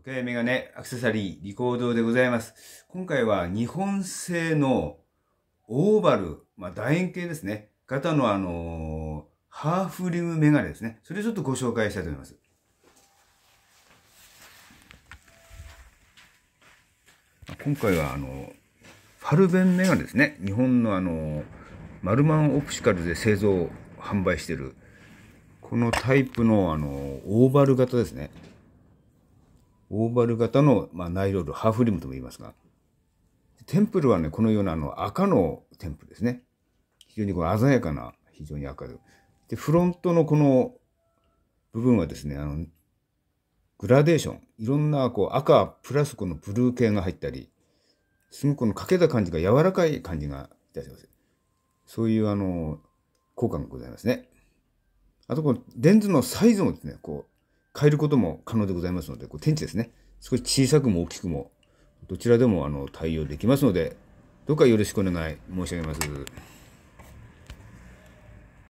時計メガネアクセサリーリコードでございます。今回は日本製のオーバル、まあ楕円形ですね。型のあのー、ハーフリムメガネですね。それをちょっとご紹介したいと思います。今回はあの、ファルベンメガネですね。日本のあの、マルマンオプシカルで製造、販売してる、このタイプのあの、オーバル型ですね。オーバル型の、まあ、ナイロール、ハーフリムとも言いますが、テンプルはね、このようなあの赤のテンプルですね。非常にこう鮮やかな、非常に赤で。で、フロントのこの部分はですね、あの、グラデーション。いろんなこう赤プラスこのブルー系が入ったり、すごくこのかけた感じが柔らかい感じがいたします。そういうあの、効果がございますね。あとこのレンズのサイズもですね、こう、変えることも可能でございますので、こう天地ですね。少し小さくも大きくも、どちらでもあの対応できますので、どうかよろしくお願い申し上げます。